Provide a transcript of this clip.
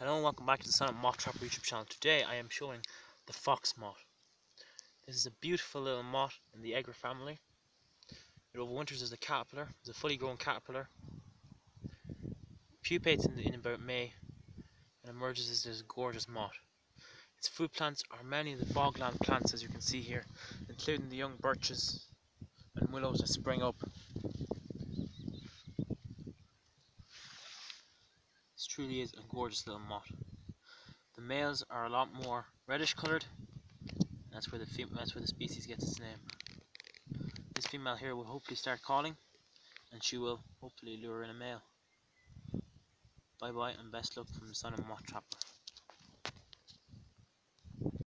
Hello and welcome back to the Silent Moth Trapper YouTube channel. Today I am showing the fox moth. This is a beautiful little moth in the Eggar family. It overwinters as a caterpillar. It's a fully grown caterpillar. Pupates in, the, in about May and emerges as this gorgeous moth. Its food plants are many of the bogland plants as you can see here, including the young birches and willows that spring up This truly is a gorgeous little moth. The males are a lot more reddish coloured. That's where the that's where the species gets its name. This female here will hopefully start calling, and she will hopefully lure in a male. Bye bye and best luck from the Silent Moth Trapper.